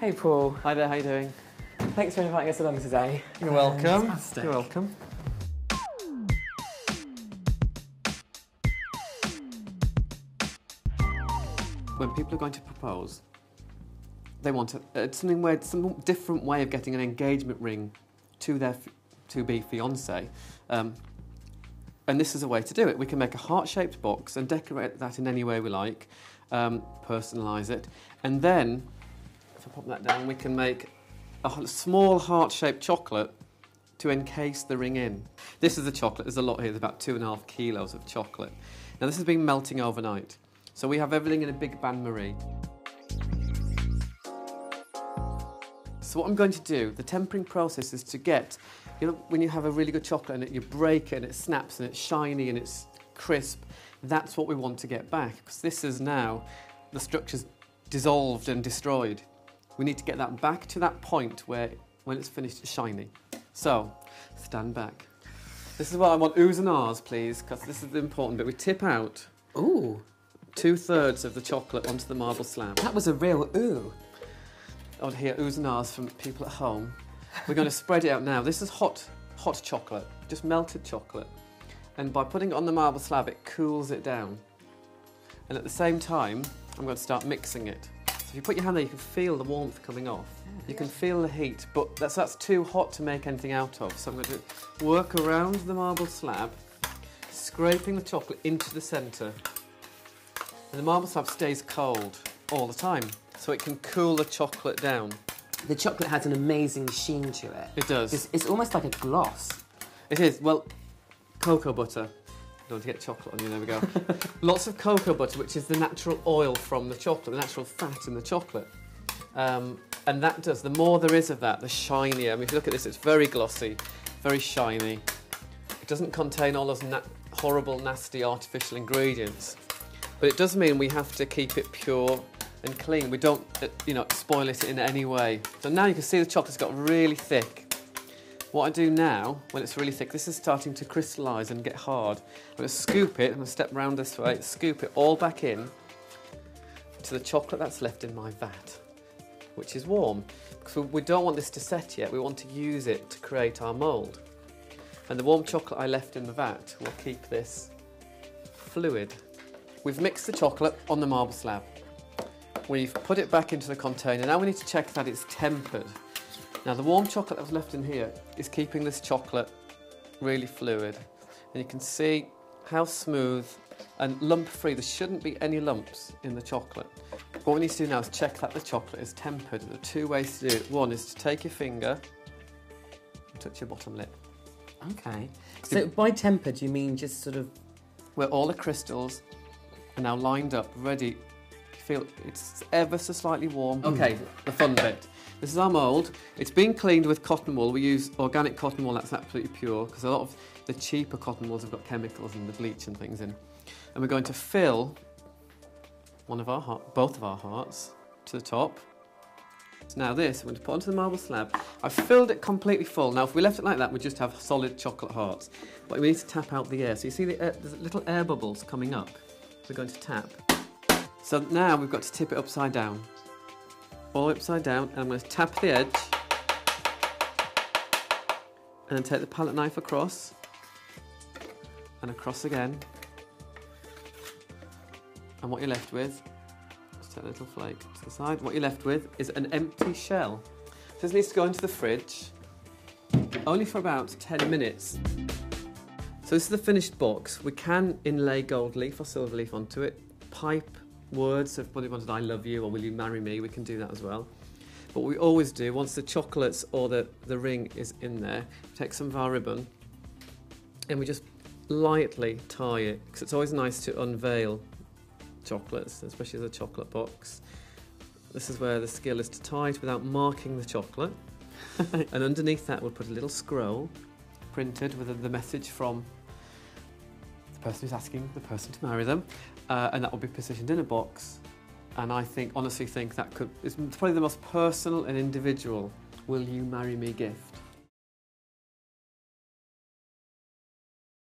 Hey Paul, Hi there, how you doing? thanks for inviting us along today. You're welcome. Fantastic. You're welcome. When people are going to propose, they want a, uh, something where some different way of getting an engagement ring to their f- to-be fiance. Um, and this is a way to do it. We can make a heart-shaped box and decorate that in any way we like, um, personalise it, and then if pop that down, we can make a small heart-shaped chocolate to encase the ring in. This is the chocolate. There's a lot here. There's about two and a half kilos of chocolate. Now this has been melting overnight, so we have everything in a big bain marie. So what I'm going to do, the tempering process is to get, you know, when you have a really good chocolate and it, you break it and it snaps and it's shiny and it's crisp, that's what we want to get back because this is now the structure's dissolved and destroyed. We need to get that back to that point where when it's finished it's shiny. So, stand back. This is what I want oohs and ahs, please, because this is the important bit. We tip out Ooh, two thirds of the chocolate onto the marble slab. that was a real ooh. I would hear oohs and ahs from people at home. We're going to spread it out now. This is hot, hot chocolate, just melted chocolate. And by putting it on the marble slab, it cools it down. And at the same time, I'm going to start mixing it. If you put your hand there, you can feel the warmth coming off. You can feel the heat, but that's, that's too hot to make anything out of. So I'm going to work around the marble slab, scraping the chocolate into the centre. And the marble slab stays cold all the time, so it can cool the chocolate down. The chocolate has an amazing sheen to it. It does. It's, it's almost like a gloss. It is. Well, cocoa butter. Don't to get chocolate on you, there we go. Lots of cocoa butter, which is the natural oil from the chocolate, the natural fat in the chocolate. Um, and that does, the more there is of that, the shinier. I mean, if you look at this, it's very glossy, very shiny. It doesn't contain all those na- horrible, nasty artificial ingredients. But it does mean we have to keep it pure and clean. We don't, uh, you know, spoil it in any way. So now you can see the chocolate's got really thick. What I do now, when it's really thick, this is starting to crystallise and get hard. I'm going to scoop it, I'm going to step round this way, scoop it all back in to the chocolate that's left in my vat, which is warm. Because we- don't want this to set yet, we want to use it to create our mould. And the warm chocolate I left in the vat will keep this fluid. We've mixed the chocolate on the marble slab. We've put it back into the container. Now we need to check that it's tempered. Now the warm chocolate that was left in here is keeping this chocolate really fluid. And you can see how smooth and lump free. There shouldn't be any lumps in the chocolate. What we need to do now is check that the chocolate is tempered. There are two ways to do it. One is to take your finger and touch your bottom lip. Okay. So by tempered, you mean just sort of. where all the crystals are now lined up, ready. You feel it's ever so slightly warm. Okay, the fun bit. This is our mould. It's been cleaned with cotton wool. We use organic cotton wool that's absolutely pure because a lot of the cheaper cotton wools have got chemicals and the bleach and things in. And we're going to fill one of our heart, both of our hearts to the top. So now this, I'm going to put onto the marble slab. I've filled it completely full. Now if we left it like that, we'd just have solid chocolate hearts. But we need to tap out the air. So you see the air, there's little air bubbles coming up. We're going to tap. So now we've got to tip it upside down. All upside down, and I'm going to tap the edge. And then take the palette knife across. And across again. And what you're left with, just take a little flake to the side. What you're left with is an empty shell. This needs to go into the fridge, only for about 10 minutes. So this is the finished box. We can inlay gold leaf or silver leaf onto it, pipe words of whether you wanted I love you or will you marry me, we can do that as well. But what we always do, once the chocolates or the, the ring is in there, take some of our ribbon and we just lightly tie it, because it's always nice to unveil chocolates, especially the chocolate box. This is where the skill is to tie it without marking the chocolate. and underneath that we'll put a little scroll printed with the message from the person who's asking the person to marry them, uh, and that will be positioned in a box. And I think, honestly, think that could it's probably the most personal and individual "Will you marry me?" gift